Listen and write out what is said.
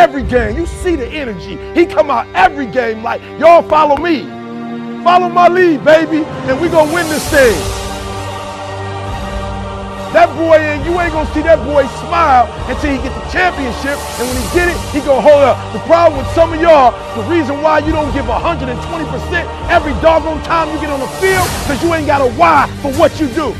every game. You see the energy. He come out every game like, y'all follow me. Follow my lead, baby, and we gonna win this thing. That boy, and you ain't gonna see that boy smile until he get the championship. And when he get it, he gonna hold up. The problem with some of y'all, the reason why you don't give 120% every doggone time you get on the field, because you ain't got a why for what you do.